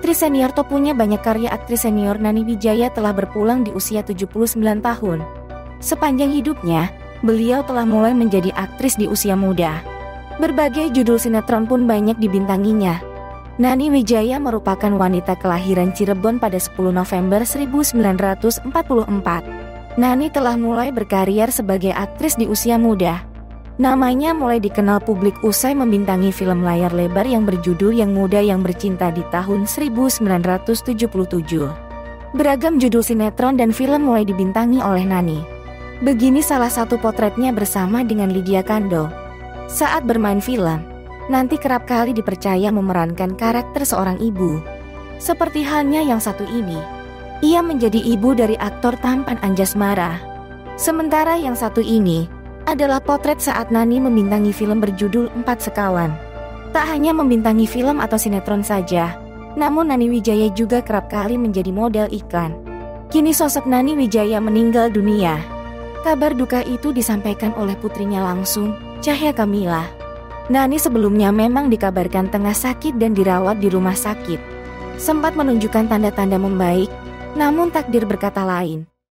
Aktris senior topunya banyak karya aktris senior Nani Wijaya telah berpulang di usia 79 tahun. Sepanjang hidupnya, beliau telah mulai menjadi aktris di usia muda. Berbagai judul sinetron pun banyak dibintanginya. Nani Wijaya merupakan wanita kelahiran Cirebon pada 10 November 1944. Nani telah mulai berkarier sebagai aktris di usia muda. Namanya mulai dikenal publik usai membintangi film layar lebar yang berjudul Yang Muda Yang Bercinta di tahun 1977. Beragam judul sinetron dan film mulai dibintangi oleh Nani. Begini salah satu potretnya bersama dengan Lydia Kando. Saat bermain film, nanti kerap kali dipercaya memerankan karakter seorang ibu. Seperti halnya yang satu ini. Ia menjadi ibu dari aktor tampan Anjas Mara. Sementara yang satu ini adalah potret saat Nani membintangi film berjudul Empat Sekawan. Tak hanya membintangi film atau sinetron saja, namun Nani Wijaya juga kerap kali menjadi model iklan. Kini sosok Nani Wijaya meninggal dunia. Kabar duka itu disampaikan oleh putrinya langsung, Cahya Kamila. Nani sebelumnya memang dikabarkan tengah sakit dan dirawat di rumah sakit. Sempat menunjukkan tanda-tanda membaik, namun takdir berkata lain.